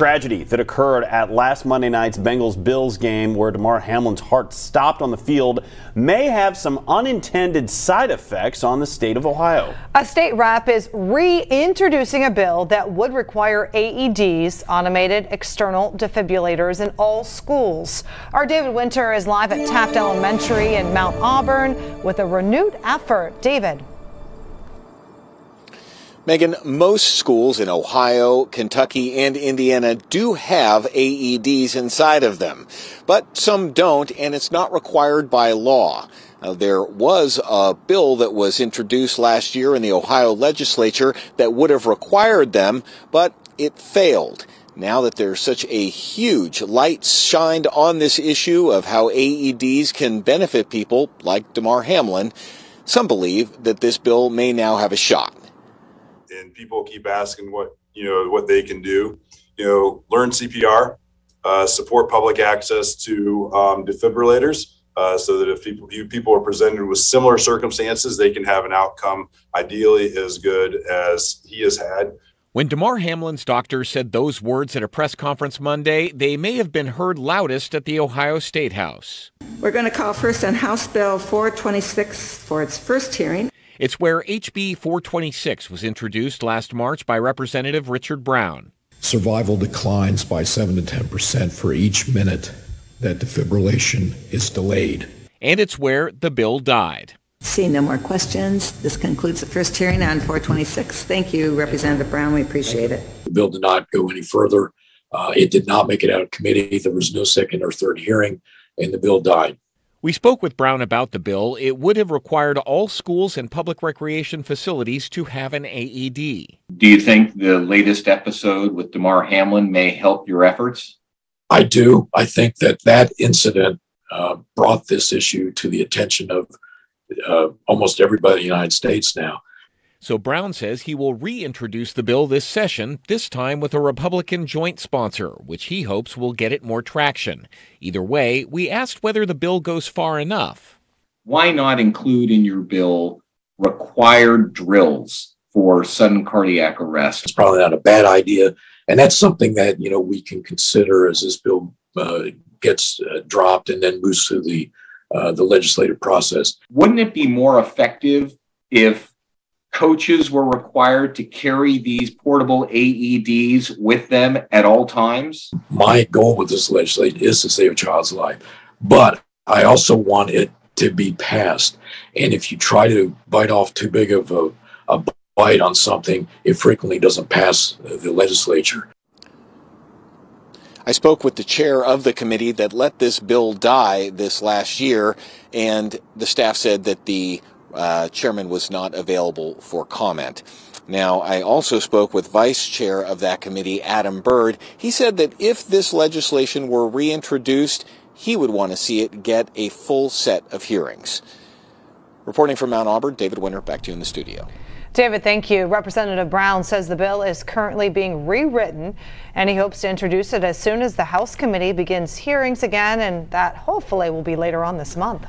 tragedy that occurred at last Monday night's Bengals Bills game, where Damar Hamlin's heart stopped on the field, may have some unintended side effects on the state of Ohio. A state rep is reintroducing a bill that would require AEDs, automated external defibrillators, in all schools. Our David Winter is live at Taft Elementary in Mount Auburn with a renewed effort. David. Megan, most schools in Ohio, Kentucky, and Indiana do have AEDs inside of them, but some don't, and it's not required by law. Now, there was a bill that was introduced last year in the Ohio legislature that would have required them, but it failed. Now that there's such a huge light shined on this issue of how AEDs can benefit people like Damar Hamlin, some believe that this bill may now have a shot and people keep asking what you know what they can do. You know, learn CPR, uh, support public access to um, defibrillators. Uh, so that if people, if people are presented with similar circumstances, they can have an outcome ideally as good as he has had. When Damar Hamlin's doctor said those words at a press conference Monday, they may have been heard loudest at the Ohio State House. We're going to call first on House Bill 426 for its first hearing. It's where HB 426 was introduced last March by Representative Richard Brown. Survival declines by 7 to 10 percent for each minute that defibrillation is delayed. And it's where the bill died. Seeing no more questions, this concludes the first hearing on 426. Thank you, Representative Brown. We appreciate it. The bill did not go any further. Uh, it did not make it out of committee. There was no second or third hearing, and the bill died. We spoke with Brown about the bill. It would have required all schools and public recreation facilities to have an AED. Do you think the latest episode with Damar Hamlin may help your efforts? I do. I think that that incident uh, brought this issue to the attention of uh, almost everybody in the United States now. So Brown says he will reintroduce the bill this session, this time with a Republican joint sponsor, which he hopes will get it more traction. Either way, we asked whether the bill goes far enough. Why not include in your bill required drills for sudden cardiac arrest? It's probably not a bad idea, and that's something that you know we can consider as this bill uh, gets uh, dropped and then moves through the uh, the legislative process. Wouldn't it be more effective if coaches were required to carry these portable AEDs with them at all times? My goal with this legislation is to save a child's life, but I also want it to be passed. And if you try to bite off too big of a, a bite on something, it frequently doesn't pass the legislature. I spoke with the chair of the committee that let this bill die this last year, and the staff said that the uh, chairman was not available for comment. Now, I also spoke with vice chair of that committee, Adam Bird. He said that if this legislation were reintroduced, he would want to see it get a full set of hearings. Reporting from Mount Auburn, David Winter, back to you in the studio. David, thank you. Representative Brown says the bill is currently being rewritten and he hopes to introduce it as soon as the House committee begins hearings again, and that hopefully will be later on this month.